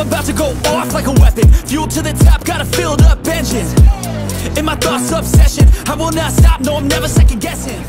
I'm about to go off like a weapon. Fuel to the top, got a filled up engine In my thoughts, obsession. I will not stop, no I'm never second guessing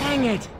Dang it!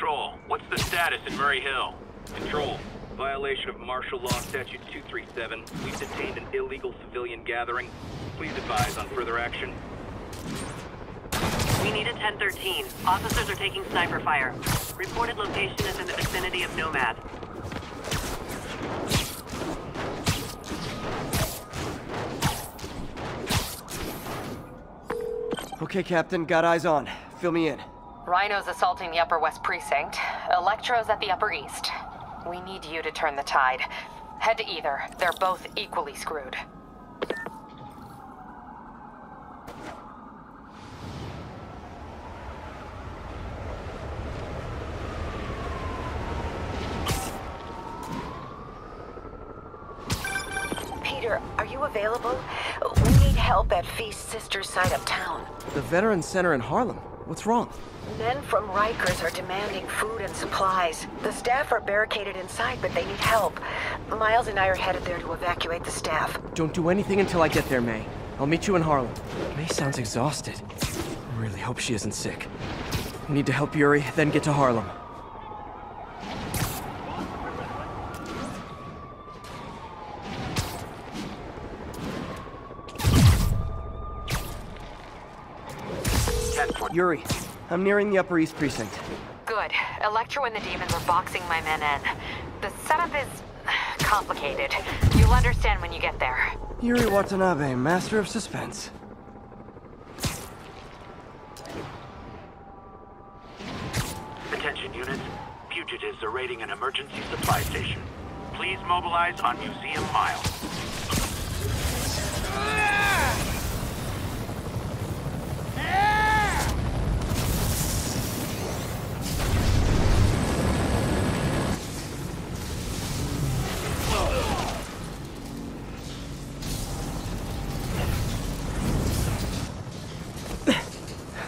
Control. What's the status in Murray Hill? Control. Violation of Martial Law Statute 237. We've detained an illegal civilian gathering. Please advise on further action. We need a 1013. Officers are taking sniper fire. Reported location is in the vicinity of NoMad. Okay, Captain, got eyes on. Fill me in. Rhino's assaulting the Upper West Precinct. Electro's at the Upper East. We need you to turn the tide. Head to either. They're both equally screwed. Peter, are you available? We need help at Feast Sister's side of town. The Veterans Center in Harlem. What's wrong? Men from Rikers are demanding food and supplies. The staff are barricaded inside, but they need help. Miles and I are headed there to evacuate the staff. Don't do anything until I get there, May. I'll meet you in Harlem. May sounds exhausted. I really hope she isn't sick. I need to help Yuri, then get to Harlem. Yuri, I'm nearing the Upper East Precinct. Good. Electro and the demons are boxing my men in. The setup is complicated. You'll understand when you get there. Yuri Watanabe, master of suspense. Attention units. Fugitives are raiding an emergency supply station. Please mobilize on Museum Mile.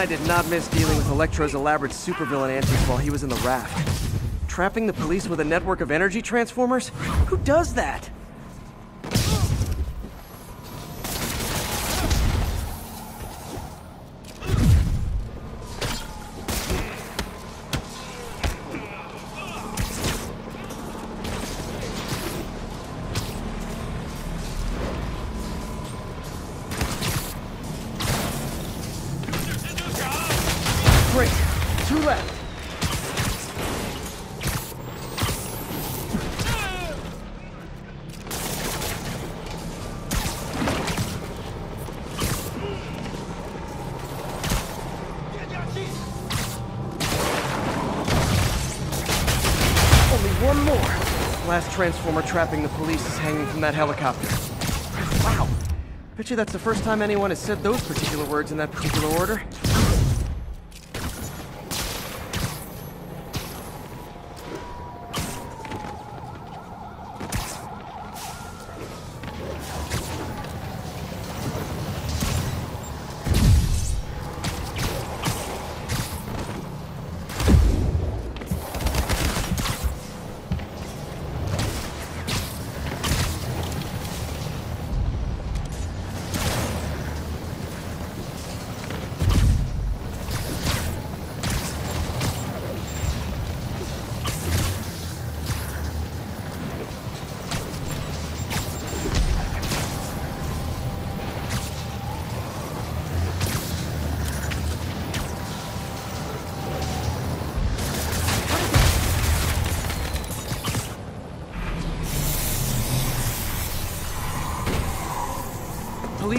I did not miss dealing with Electro's elaborate supervillain antics while he was in the raft. Trapping the police with a network of energy transformers? Who does that? Last transformer trapping the police is hanging from that helicopter. Wow. Bet you that's the first time anyone has said those particular words in that particular order.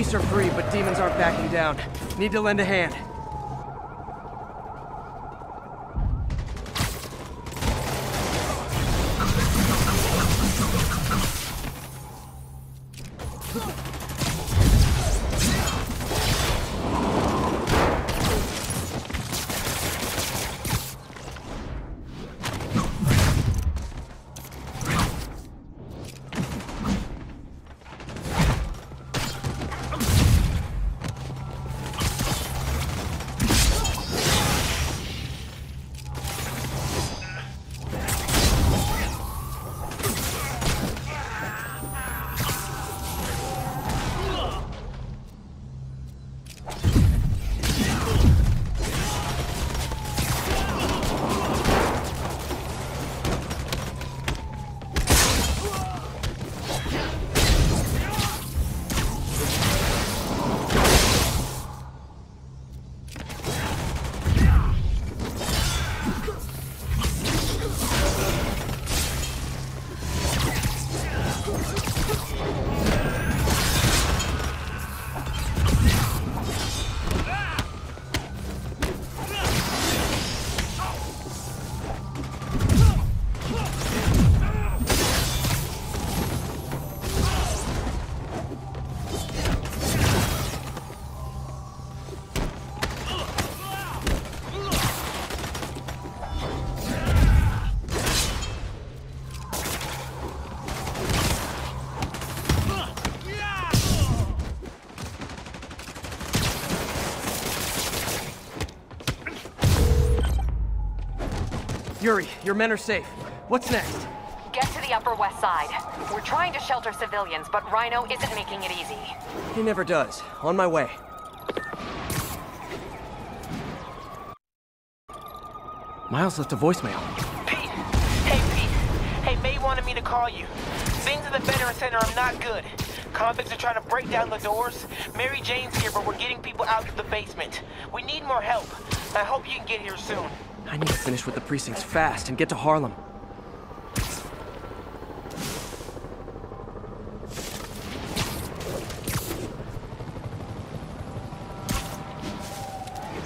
Police are free, but demons aren't backing down. Need to lend a hand. Yuri, your men are safe. What's next? Get to the Upper West Side. We're trying to shelter civilians, but Rhino isn't making it easy. He never does. On my way. Miles left a voicemail. Pete! Hey, Pete! Hey, May wanted me to call you. Things at the Veteran Center are not good. Convicts are trying to break down the doors. Mary Jane's here, but we're getting people out to the basement. We need more help. I hope you can get here soon. I need to finish with the precincts fast and get to Harlem.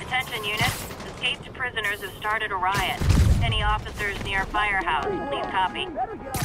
Attention units. Escaped prisoners have started a riot. Any officers near Firehouse, please copy.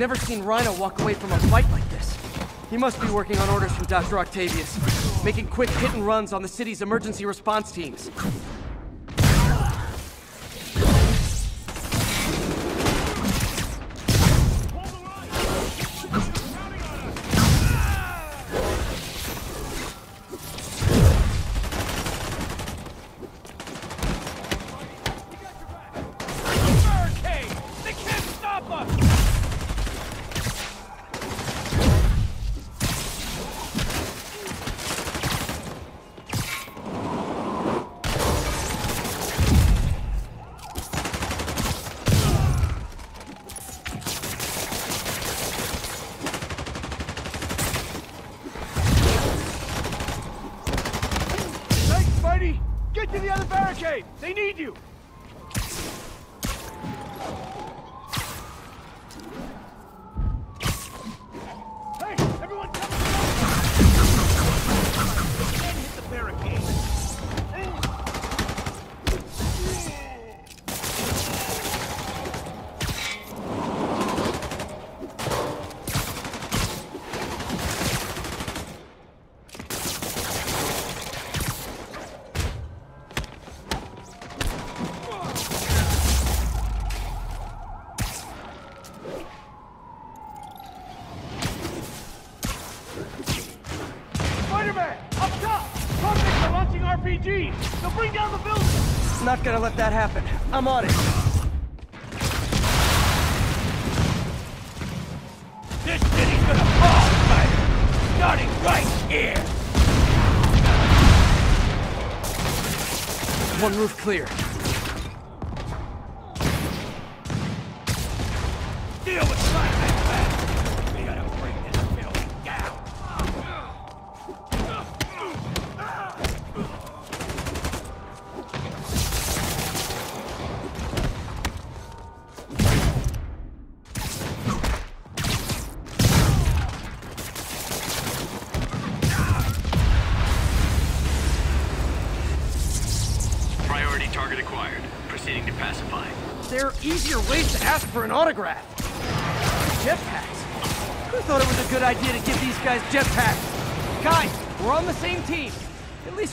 Never seen Rhino walk away from a fight like this. He must be working on orders from Dr. Octavius, making quick hit and runs on the city's emergency response teams. Gonna let that happen. I'm on it. This city's gonna fall, Spider! Starting right here! One roof clear. Deal with Spider-Man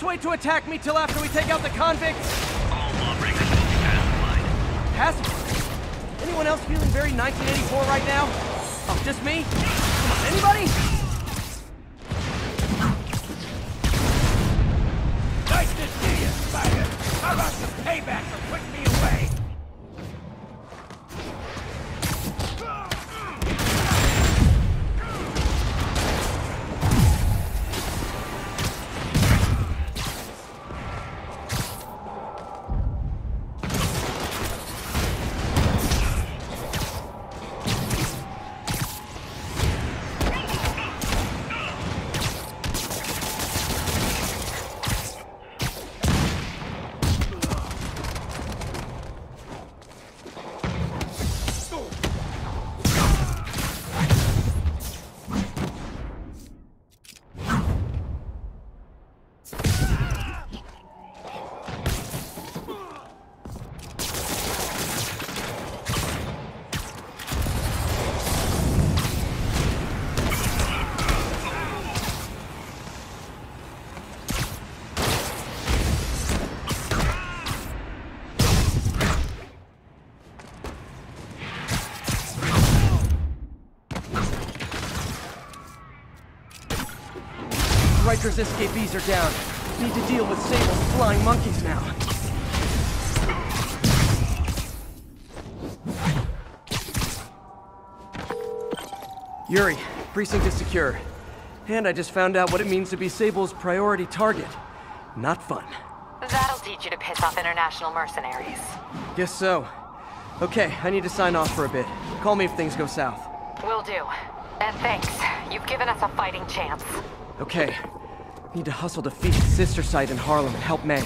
wait to attack me till after we take out the convicts. All lawbreakers will be pacified. Pacified. Anyone else feeling very 1984 right now? Oh, just me? Anybody? Nice to see you, Spider! How about some payback Rikers escapees are down. Need to deal with Sable's flying monkeys now. Yuri, precinct is secure. And I just found out what it means to be Sable's priority target. Not fun. That'll teach you to piss off international mercenaries. Guess so. Okay, I need to sign off for a bit. Call me if things go south. Will do. And thanks. You've given us a fighting chance. Okay. Need to hustle to feed sister site in Harlem and help May.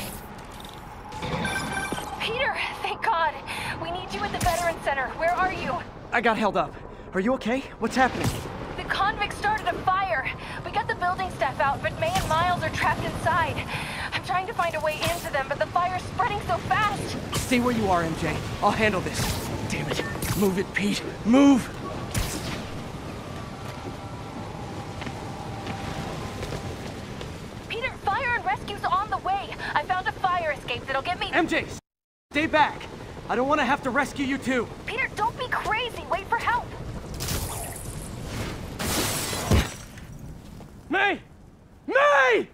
Peter, thank God. We need you at the Veteran Center. Where are you? I got held up. Are you okay? What's happening? The convicts started a fire. We got the building staff out, but May and Miles are trapped inside. I'm trying to find a way into them, but the fire's spreading so fast. Stay where you are, MJ. I'll handle this. Damn it. Move it, Pete. Move! MJ, stay back. I don't want to have to rescue you too. Peter, don't be crazy. Wait for help. May! May!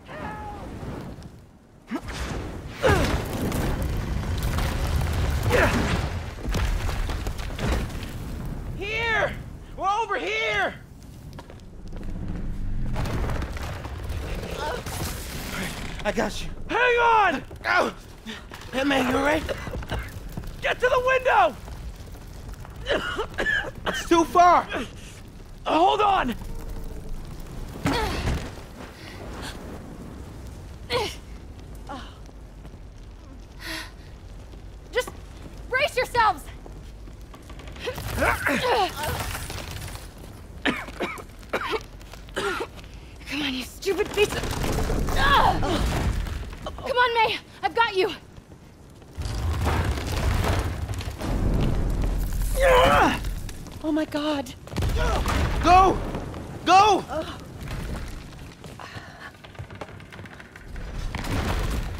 Here! We're over here! I got you. Hang on! Go! Hey, man, you alright? Get to the window! It's too far! Hold on! Just brace yourselves. Come on, you stupid piece of... Come on, May. I've got you. My god. Go! Go!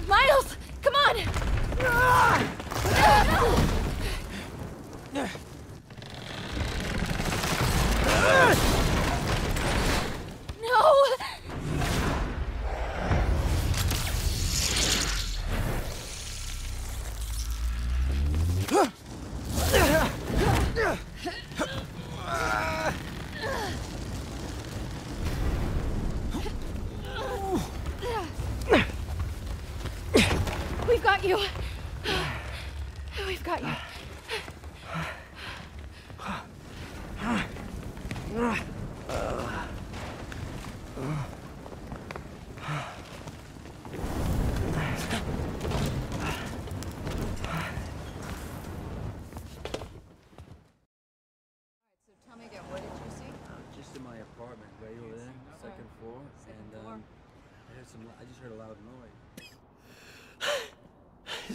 Miles, come on. No. We've got you. We've got you. Tell me again, what did you see? Just in my apartment, right over there, second floor, and um, I heard some. I just heard a loud noise.